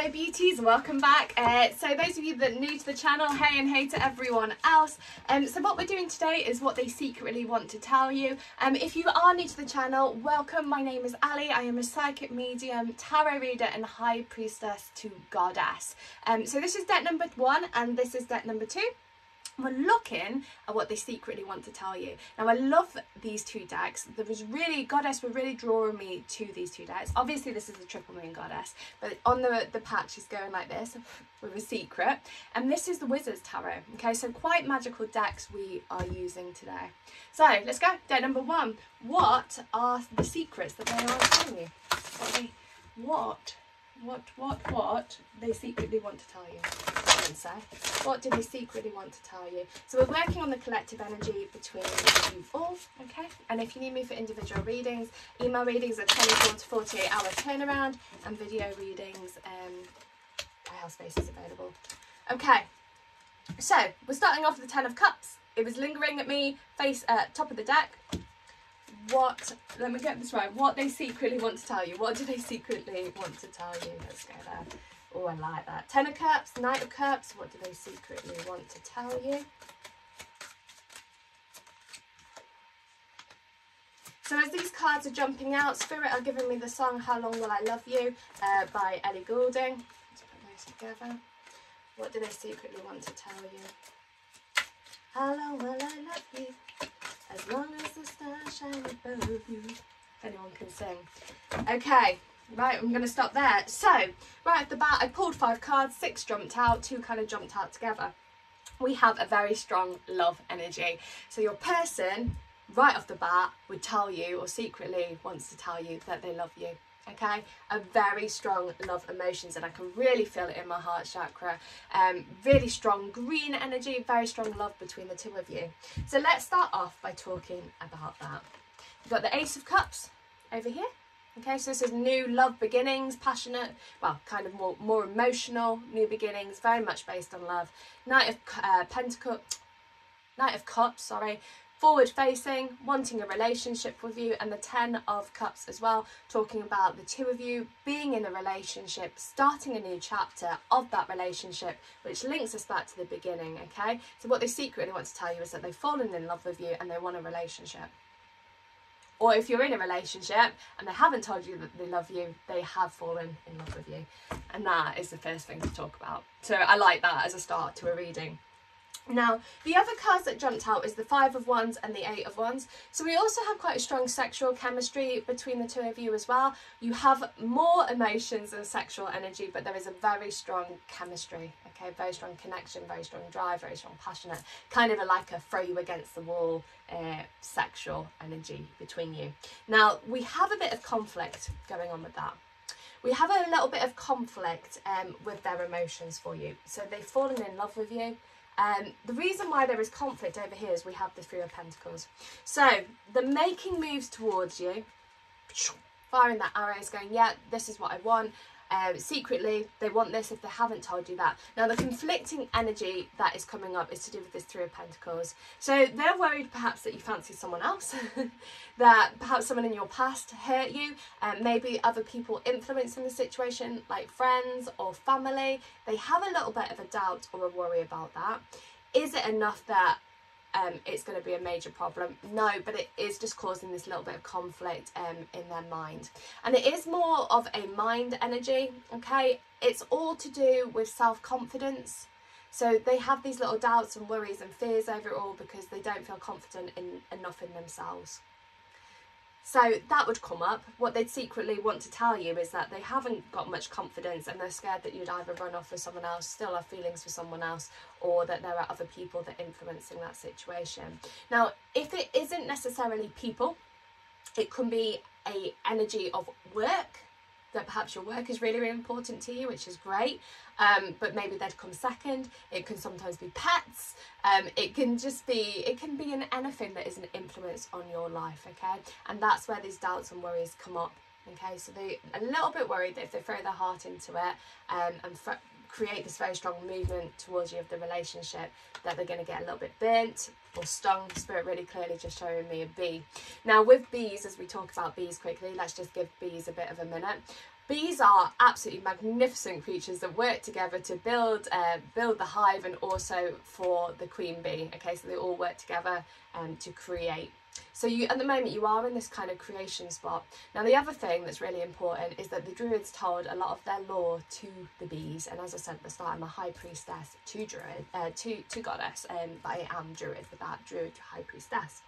Hello beauties, welcome back. Uh, so those of you that are new to the channel, hey and hey to everyone else. Um, so what we're doing today is what they secretly want to tell you. Um, if you are new to the channel, welcome. My name is Ally. I am a psychic medium, tarot reader and high priestess to goddess. Um, so this is deck number one and this is deck number two we're looking at what they secretly want to tell you. Now, I love these two decks. There was really, Goddess were really drawing me to these two decks. Obviously, this is a triple moon Goddess, but on the, the patch is going like this with a secret. And this is the Wizard's Tarot. Okay, so quite magical decks we are using today. So let's go. Deck number one. What are the secrets that they are telling you? What, they, what, what, what, what they secretly want to tell you? say? What do they secretly want to tell you? So we're working on the collective energy between you all, okay? And if you need me for individual readings, email readings are 24 to 48 hour turnaround and video readings, um, I have spaces available. Okay, so we're starting off with the Ten of Cups. It was lingering at me, face uh, top of the deck. What, let me get this right, what they secretly want to tell you. What do they secretly want to tell you? Let's go there. Oh, I like that. Ten of Cups, Knight of Cups. What do they secretly want to tell you? So as these cards are jumping out, Spirit are giving me the song How Long Will I Love You uh, by Ellie Goulding. Let's put those together. What do they secretly want to tell you? How long will I love you? Shine above you. If anyone can sing. Okay, Right, I'm going to stop there. So, right at the bat, I pulled five cards, six jumped out, two kind of jumped out together. We have a very strong love energy. So your person, right off the bat, would tell you, or secretly wants to tell you that they love you. Okay, a very strong love emotions, and I can really feel it in my heart chakra. Um, really strong green energy, very strong love between the two of you. So let's start off by talking about that. You've got the Ace of Cups over here Okay, so this is new love beginnings, passionate, well, kind of more, more emotional, new beginnings, very much based on love. Knight of uh, Pentacles, Knight of Cups, sorry, forward facing, wanting a relationship with you, and the Ten of Cups as well, talking about the two of you being in a relationship, starting a new chapter of that relationship, which links us back to the beginning, okay? So what they secretly want to tell you is that they've fallen in love with you and they want a relationship or if you're in a relationship and they haven't told you that they love you, they have fallen in love with you. And that is the first thing to talk about. So I like that as a start to a reading. Now, the other cards that jumped out is the Five of Wands and the Eight of Wands. So we also have quite a strong sexual chemistry between the two of you as well. You have more emotions and sexual energy, but there is a very strong chemistry, okay? Very strong connection, very strong drive, very strong passionate, kind of a, like a throw you against the wall uh, sexual energy between you. Now, we have a bit of conflict going on with that we have a little bit of conflict um, with their emotions for you. So they've fallen in love with you. Um, the reason why there is conflict over here is we have the Three of Pentacles. So the making moves towards you, firing that arrow is going, yeah, this is what I want. Um, secretly, they want this if they haven't told you that. Now, the conflicting energy that is coming up is to do with this Three of Pentacles. So they're worried perhaps that you fancy someone else, that perhaps someone in your past hurt you, and um, maybe other people influencing the situation, like friends or family. They have a little bit of a doubt or a worry about that. Is it enough that um, it's going to be a major problem. No, but it is just causing this little bit of conflict um, in their mind. And it is more of a mind energy, okay? It's all to do with self-confidence. So they have these little doubts and worries and fears over it all because they don't feel confident in enough in themselves. So that would come up. What they'd secretly want to tell you is that they haven't got much confidence and they're scared that you'd either run off with someone else, still have feelings for someone else, or that there are other people that are influencing that situation. Now, if it isn't necessarily people, it can be a energy of work that perhaps your work is really, really important to you, which is great, um, but maybe they'd come second. It can sometimes be pets. Um, it can just be, it can be in anything that is an influence on your life, okay? And that's where these doubts and worries come up, okay? So they're a little bit worried that if they throw their heart into it um, and create this very strong movement towards you of the relationship that they're going to get a little bit burnt or stung spirit really clearly just showing me a bee now with bees as we talk about bees quickly let's just give bees a bit of a minute Bees are absolutely magnificent creatures that work together to build uh, build the hive and also for the queen bee. Okay, so they all work together um, to create. So you, at the moment, you are in this kind of creation spot. Now, the other thing that's really important is that the druids told a lot of their lore to the bees, and as I said at the start, I'm a high priestess to druid, uh, to to goddess, um, but I am druid with that druid high priestess.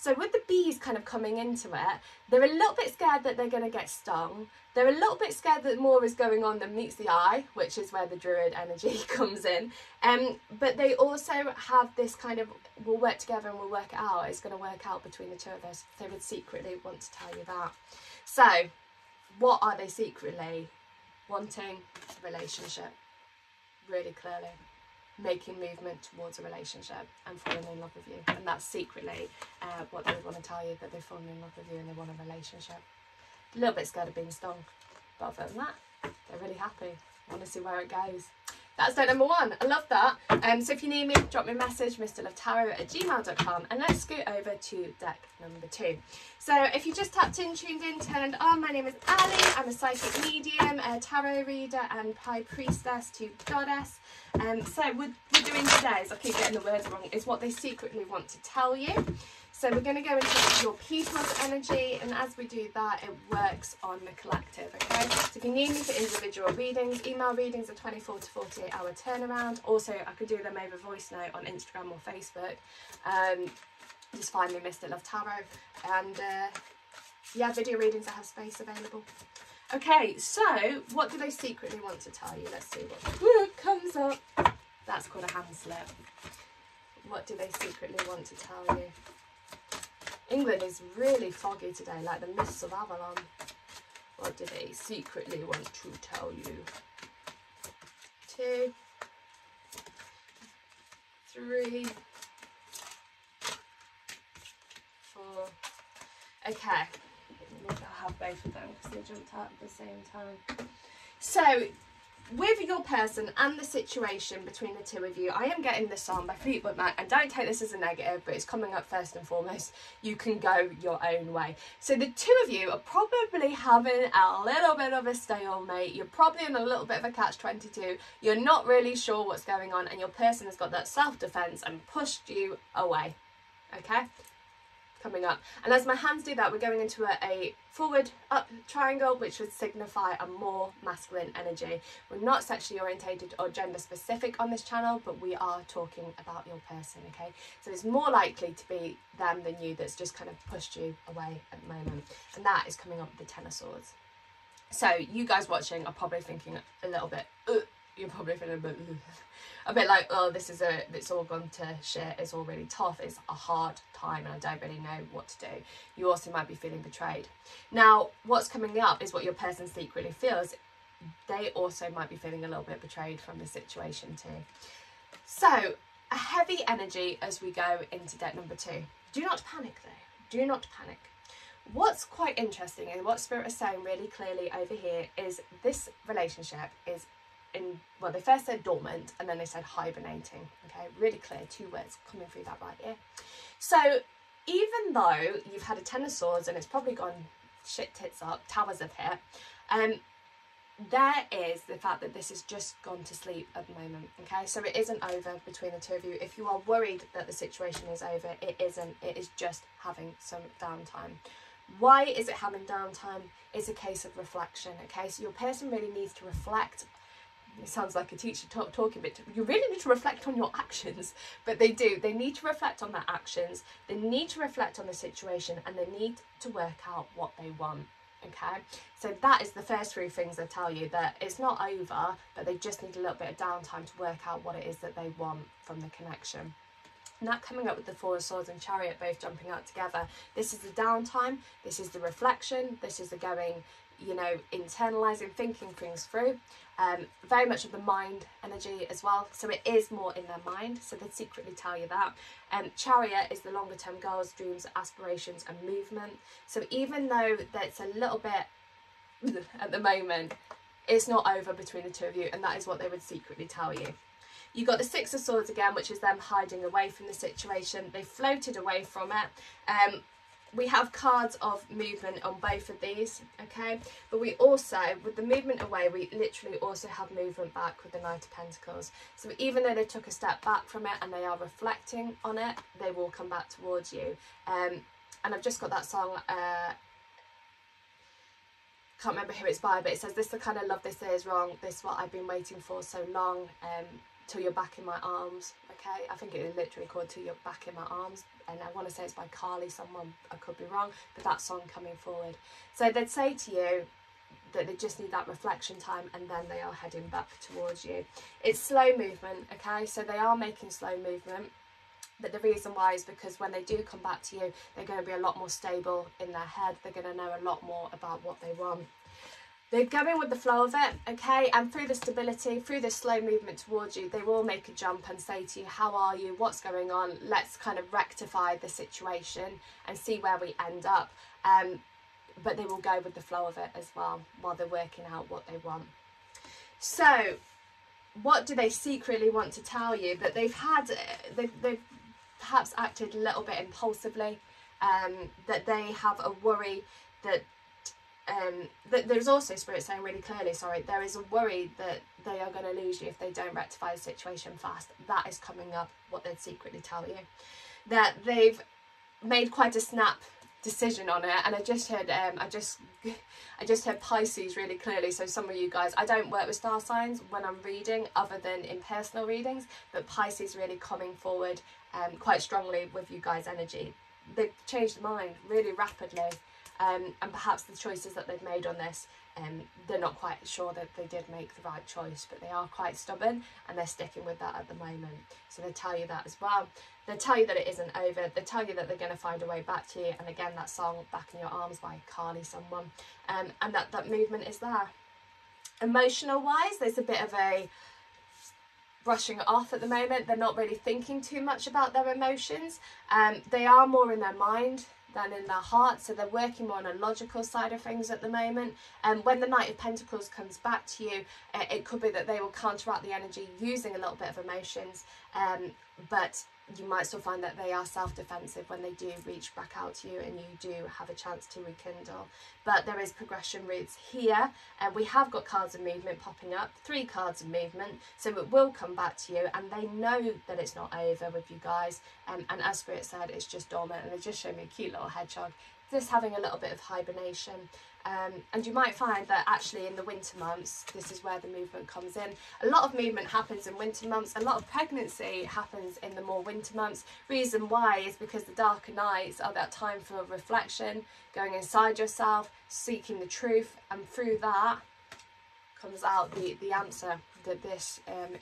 So with the bees kind of coming into it, they're a little bit scared that they're going to get stung. They're a little bit scared that more is going on than meets the eye, which is where the druid energy comes in. Um, but they also have this kind of, we'll work together and we'll work it out. It's going to work out between the two of us. They would secretly want to tell you that. So what are they secretly wanting? Relationship, really clearly making movement towards a relationship and falling in love with you. And that's secretly uh, what they want to tell you that they've fallen in love with you and they want a relationship. A little bit scared of being stung, but other than that, they're really happy. I want to see where it goes. That's deck number one. I love that. Um, so if you need me, drop me a message, mysticlovetarot at gmail.com, and let's scoot over to deck number two. So if you just tapped in, tuned in, turned on, my name is Ally. I'm a psychic medium, a tarot reader, and high priestess to goddess. Um, so what we're doing today, is I keep getting the words wrong, is what they secretly want to tell you. So we're going to go into your people's energy, and as we do that, it works on the collective, okay? So if you need me for individual readings, email readings are 24 to 48 hour turnaround. Also, I could do them over voice note on Instagram or Facebook. Um, just find me Mystic Love Tarot. And uh, yeah, video readings, I have space available. Okay, so what do they secretly want to tell you? Let's see what comes up. That's called a hand slip. What do they secretly want to tell you? England is really foggy today, like the mists of Avalon. What do they secretly want to tell you? Two, three, four. Okay, I'll have both of them because they jumped out at the same time. So with your person and the situation between the two of you, I am getting this song by Fleetwood Mac, and don't take this as a negative, but it's coming up first and foremost. You can go your own way. So the two of you are probably having a little bit of a stalemate. You're probably in a little bit of a catch 22. You're not really sure what's going on, and your person has got that self defense and pushed you away. Okay? Coming up. And as my hands do that, we're going into a, a, forward up triangle, which would signify a more masculine energy. We're not sexually orientated or gender specific on this channel, but we are talking about your person, okay? So it's more likely to be them than you that's just kind of pushed you away at the moment. And that is coming up with the Ten of Swords. So you guys watching are probably thinking a little bit, you're probably feeling a bit a bit like, oh, this is a, it's all gone to shit, it's all really tough, it's a hard time and I don't really know what to do. You also might be feeling betrayed. Now, what's coming up is what your person secretly feels. They also might be feeling a little bit betrayed from the situation too. So, a heavy energy as we go into deck number two. Do not panic though, do not panic. What's quite interesting and what Spirit is saying really clearly over here is this relationship is in well they first said dormant and then they said hibernating okay? Really clear two words coming through that right here so even though you've had a ten of swords and it's probably gone shit tits up towers have hit um there is the fact that this has just gone to sleep at the moment okay? So it isn't over between the two of you. If you are worried that the situation is over it isn't. It is just having some downtime. Why is it having downtime? It's a case of reflection okay? So your person really needs to reflect it sounds like a teacher talk, talking, but you really need to reflect on your actions. But they do. They need to reflect on their actions. They need to reflect on the situation, and they need to work out what they want. Okay, so that is the first three things I tell you that it's not over, but they just need a little bit of downtime to work out what it is that they want from the connection. That coming up with the Four of Swords and Chariot both jumping out together. This is the downtime, this is the reflection, this is the going, you know, internalizing, thinking things through. Um, very much of the mind energy as well. So it is more in their mind. So they'd secretly tell you that. Um, chariot is the longer term goals, dreams, aspirations, and movement. So even though that's a little bit at the moment, it's not over between the two of you, and that is what they would secretly tell you. You got the Six of Swords again, which is them hiding away from the situation. They floated away from it. Um, we have cards of movement on both of these, okay? But we also, with the movement away, we literally also have movement back with the Knight of Pentacles. So even though they took a step back from it and they are reflecting on it, they will come back towards you. Um, and I've just got that song, uh, can't remember who it's by, but it says, this the kind of love this is wrong, this what I've been waiting for so long, um, till you're back in my arms, okay? I think it is literally called Till You're Back in My Arms, and I want to say it's by Carly, someone, I could be wrong, but that song coming forward. So they'd say to you that they just need that reflection time and then they are heading back towards you. It's slow movement, okay? So they are making slow movement. But the reason why is because when they do come back to you, they're going to be a lot more stable in their head. They're going to know a lot more about what they want. They're going with the flow of it, okay? And through the stability, through the slow movement towards you, they will make a jump and say to you, How are you? What's going on? Let's kind of rectify the situation and see where we end up. Um, but they will go with the flow of it as well while they're working out what they want. So, what do they secretly want to tell you? That they've had, they've, they've perhaps acted a little bit impulsively, um, that they have a worry that um, th- there's also spirit saying really clearly, sorry, there is a worry that they are going to lose you if they don't rectify the situation fast. That is coming up, what they'd secretly tell you. That they've made quite a snap decision on it and I just heard um I just I just heard Pisces really clearly so some of you guys I don't work with star signs when I'm reading other than in personal readings but Pisces really coming forward um quite strongly with you guys energy they've changed mind really rapidly um, and perhaps the choices that they've made on this, um, they're not quite sure that they did make the right choice, but they are quite stubborn and they're sticking with that at the moment. So they tell you that as well. They tell you that it isn't over. They tell you that they're going to find a way back to you. And again, that song "Back in Your Arms" by Carly, someone, um, and that that movement is there. Emotional wise, there's a bit of a brushing off at the moment. They're not really thinking too much about their emotions. Um, they are more in their mind than in their heart. So they're working more on a logical side of things at the moment. And um, when the Knight of Pentacles comes back to you, uh, it could be that they will counteract the energy using a little bit of emotions. Um, but you might still find that they are self-defensive when they do reach back out to you and you do have a chance to rekindle. But there is progression routes here and we have got cards of movement popping up three cards of movement so it will come back to you and they know that it's not over with you guys. Um, and as spirit said it's just dormant and they just showed me a cute little hedgehog just having a little bit of hibernation um, and you might find that actually in the winter months, this is where the movement comes in. A lot of movement happens in winter months. A lot of pregnancy happens in the more winter months. Reason why is because the darker nights are that time for reflection, going inside yourself, seeking the truth, and through that comes out the, the answer that this, um,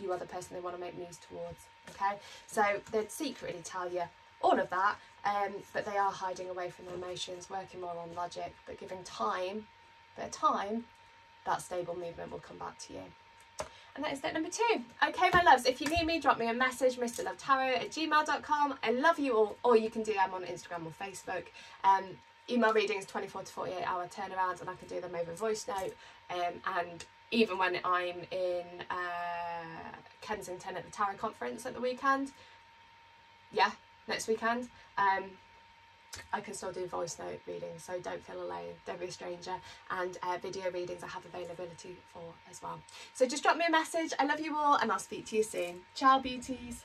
you are the person they want to make moves towards. Okay, so they'd secretly tell you all of that um, but they are hiding away from their emotions, working more on logic, but giving time, their time, that stable movement will come back to you. And that is step number two. Okay, my loves, if you need me, drop me a message, mysticlovetarot at gmail.com. I love you all, or you can DM on Instagram or Facebook. Um, email readings 24 to 48 hour turnarounds, and I can do them over voice note. Um, and even when I'm in uh, Kensington at the Tarot Conference at the weekend, yeah, next weekend. Um, I can still do voice note readings, so don't feel alone, don't be a stranger. And uh, video readings I have availability for as well. So just drop me a message. I love you all, and I'll speak to you soon. Ciao, beauties.